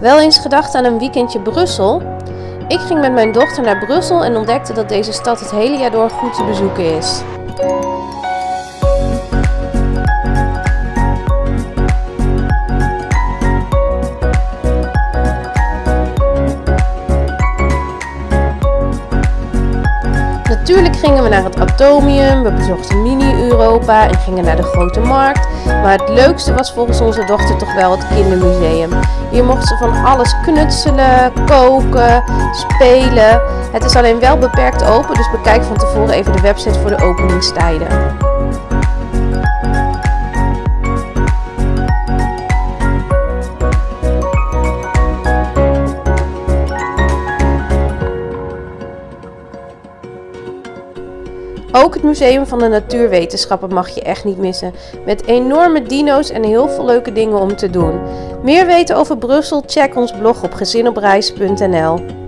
Wel eens gedacht aan een weekendje Brussel? Ik ging met mijn dochter naar Brussel en ontdekte dat deze stad het hele jaar door goed te bezoeken is. Natuurlijk gingen we naar het Atomium, we bezochten Mini-Europa en gingen naar de Grote Markt. Maar het leukste was volgens onze dochter toch wel het kindermuseum. Hier mocht ze van alles knutselen, koken, spelen. Het is alleen wel beperkt open, dus bekijk van tevoren even de website voor de openingstijden. Ook het Museum van de Natuurwetenschappen mag je echt niet missen. Met enorme dino's en heel veel leuke dingen om te doen. Meer weten over Brussel? Check ons blog op gezinopreis.nl.